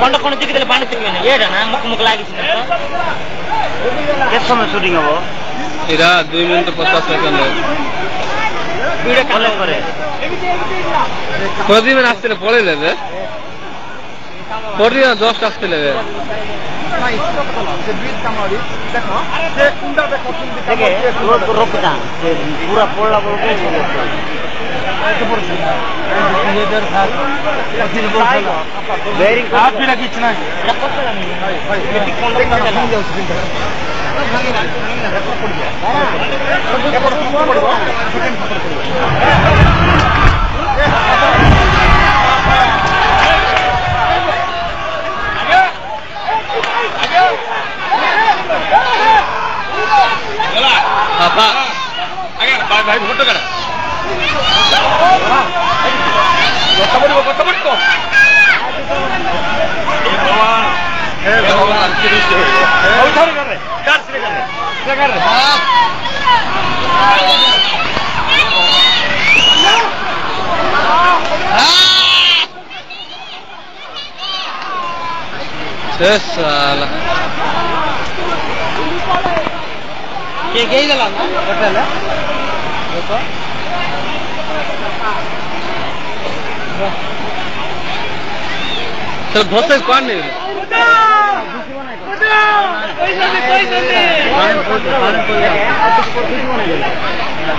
கொண்ட கொண்ட தூக்கத்தில் பாண்டி தூக்கி ஏடா முக்கு முக்கு லாகிச்சு எஸ் சமயம் ஷூட்டிங் হবো এটা দুই মিনিট পঞ্চাশ সেকেন্ড ভিডিও কালে করে প্রদীপের আসতে পড়ে নেবে প্রদীপ দশ আসতে নেবে পুরা পড়লা বলবো आप भी लगी इच्छा ಅಪ್ಪ ಹಾಗೆ ಬಾಯ್ ಬಾಯ್ ಹೊಟ್ಟು ಕಡೆ కొత్త పట్టుకో కొత్త పట్టుకో भगवान हे भगवान श्री उधर कर रहे क्या श्री चलो बहुत कौन नहीं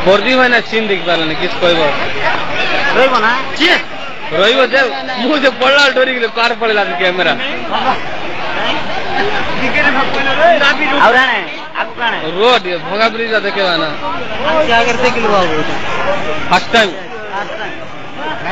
फोर जी मैंने चीन देख पारे ना किस कोई बात मुझे पड़ा डोरी के पार पड़ेगा कैमरा रोड भगा ब्रिज देखे क्या करते किलो फर्स्ट टाइम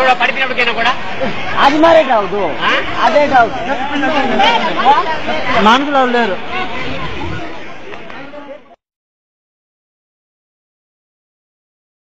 కూడా పడిపోయినప్పటికైనా కూడా అది మరే కావద్దు అదే కావద్దు మానసులు లేరు